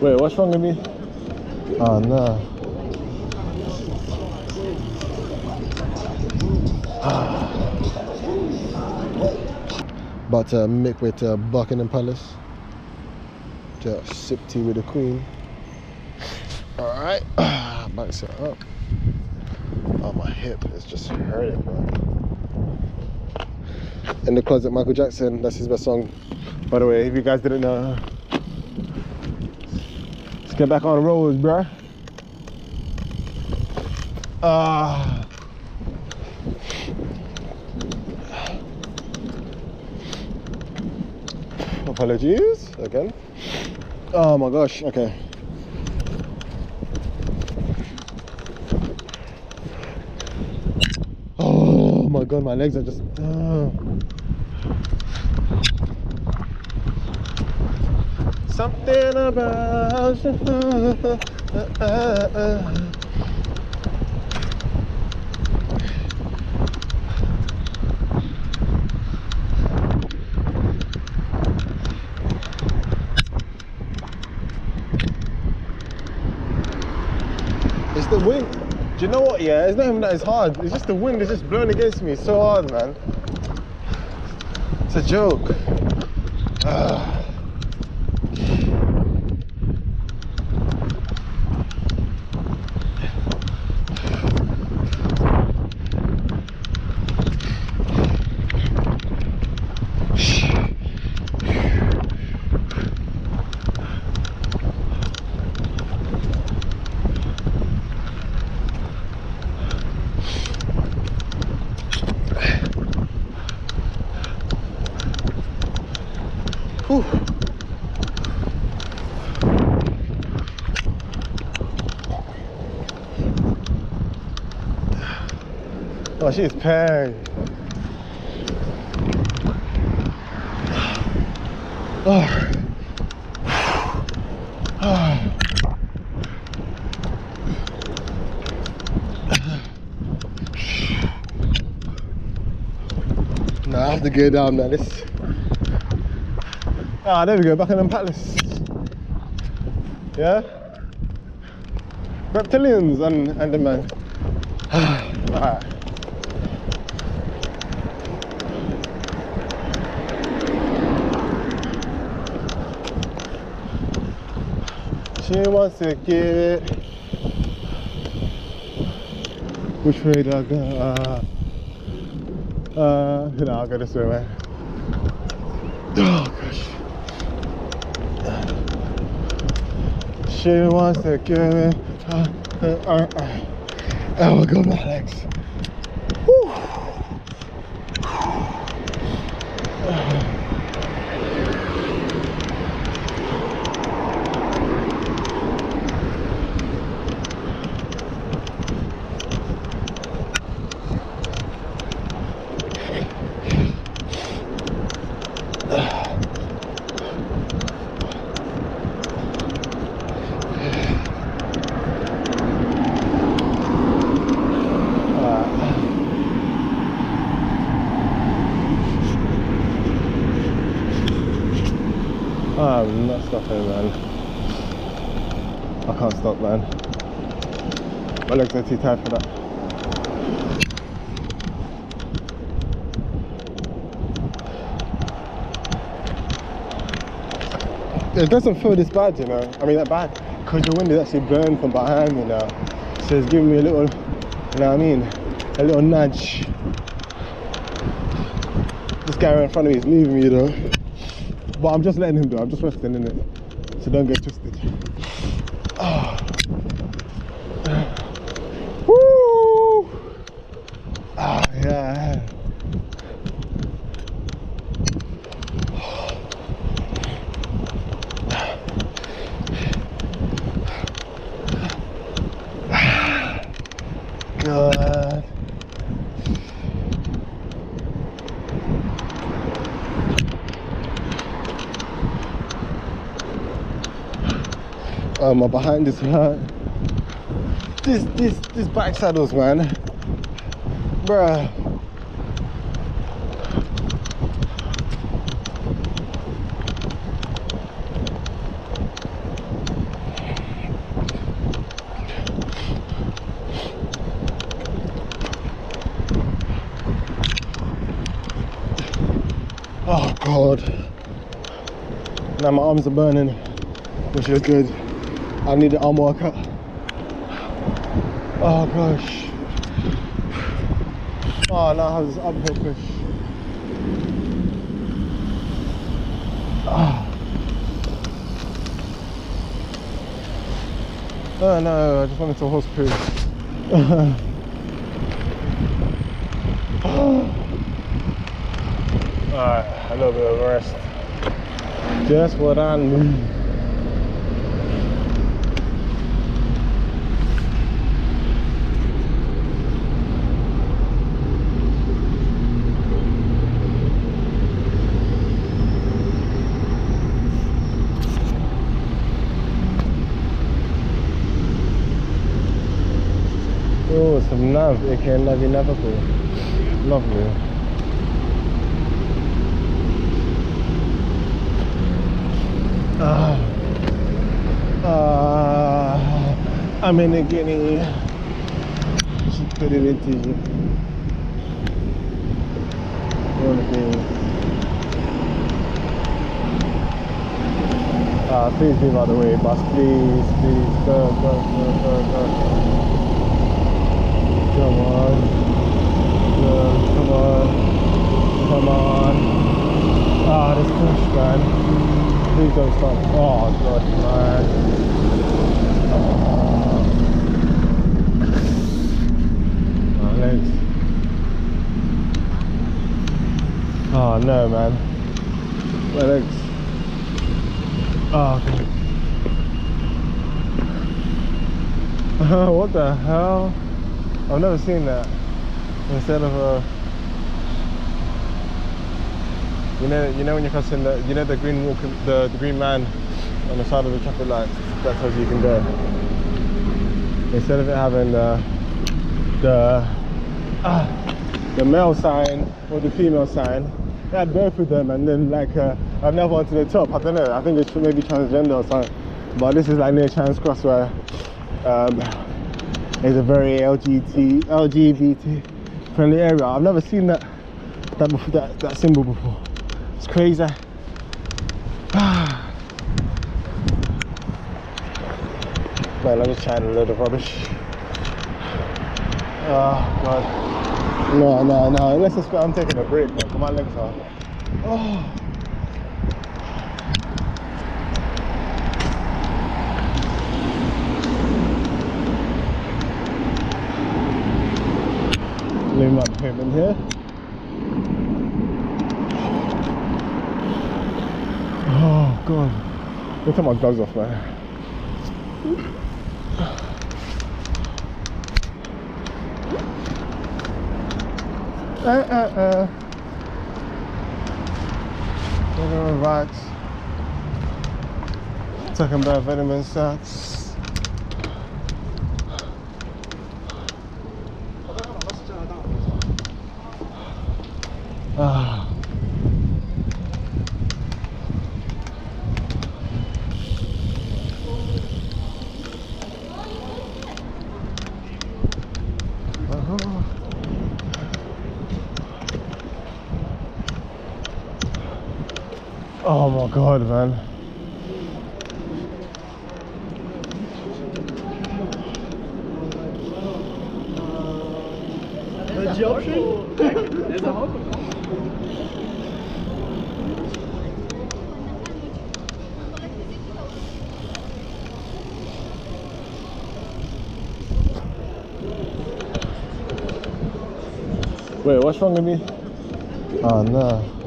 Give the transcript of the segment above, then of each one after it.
Wait, what's wrong with me? Oh no. About to make way to Buckingham Palace. To sip tea with the Queen. Alright. Back set up. Oh, my hip is just hurting, bro. In the closet, Michael Jackson. That's his best song. By the way, if you guys didn't know, get back on the roads, bruh. Ah. Apologies again. Oh my gosh. Okay. Oh my god, my legs are just. ah. Something about you. It's the wind. Do you know what? Yeah, it's not even that it's hard. It's just the wind is just blowing against me. So hard, man. It's a joke. Ah. Whew. Oh, she's paying. Oh. Oh. No, I have to get down now. Ah, there we go, Buckingham Palace. Yeah? Reptilians and, and the man. Alright. She wants to give it. Which way do I go? Uh, uh, no, I'll go this way, man. Oh, She wants to give it. Uh, uh, uh, uh. Oh god, my legs. Whew. Oh, Man. I can't stop, man. My legs are too tight for that. It doesn't feel this bad, you know. I mean, that bad. Because the wind is actually blowing from behind me now. So it's giving me a little, you know what I mean? A little nudge. This guy right in front of me is leaving me, you know. But I'm just letting him do it. I'm just resting in it. So don't get twisted. Um, my behind is hurt. This, this, this back saddles, man. Bruh. Oh God. Now my arms are burning, which is good. I need an arm workout. Oh gosh. Oh, now I have this uphill push. Ah. Oh no, I just wanted to horse poo. Alright, a little bit of rest. Just what I need. Oh, some nav, aka Navi Navaco. Lovely. Ah. Ah. I'm in a guinea. She put it into you. Ah, please out of the way, boss. Please, please. Go, go, go, go, go. Come on. Go, come on. Come on. Ah, this push, man. Please don't stop. Oh, God, man. Oh. My legs. Oh, no, man. My legs. Oh, God. what the hell? I've never seen that. Instead of a, you know, you know when you're crossing the, you know the green walk, the, the green man on the side of the traffic light that tells you you can go. Instead of it having the, the, ah, the male sign or the female sign, it had both of them, and then like uh, I've never gone to the top. I don't know. I think it's maybe transgender or something. But this is like near Charing Cross where. Um, it's a very LGBT LGBT friendly area. I've never seen that that that, that symbol before. It's crazy. Man, I'm just trying a load of rubbish. Oh god. No, no, no. Unless it's, I'm taking a break, man. On, legs are. Oh. My payment here. Oh god. Look at my gloves off, man. Uh uh uh. We're. Talking about vitamin shots. Ah. Oh my god, man. The option? There's a. Wait, what's wrong with me? Oh no.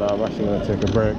I'm actually gonna take a break.